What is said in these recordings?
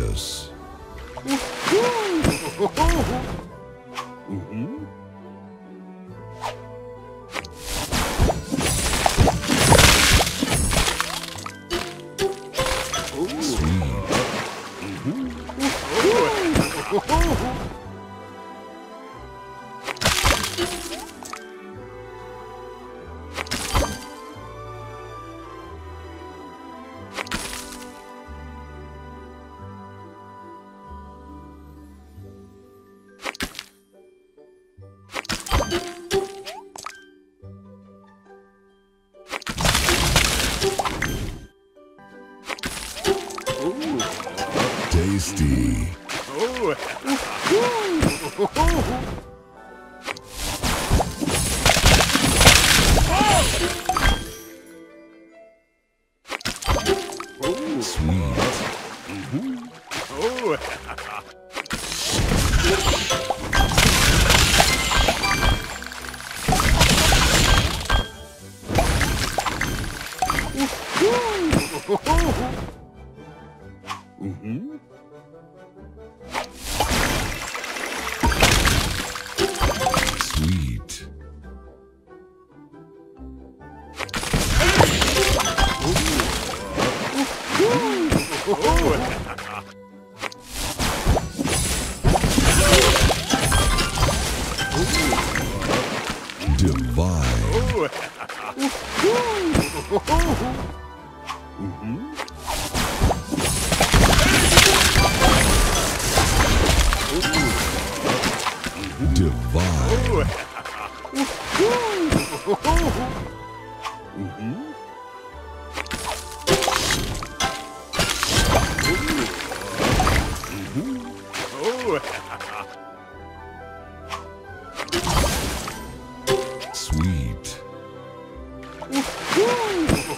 Delicious. Sweet. Tasty. Sweet. Sweet. Oh. Divine.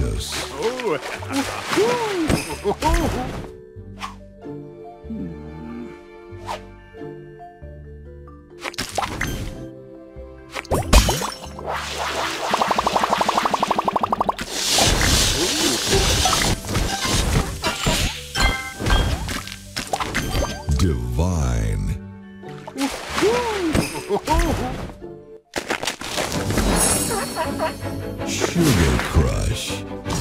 Delicious. Divine. Sugar Crush.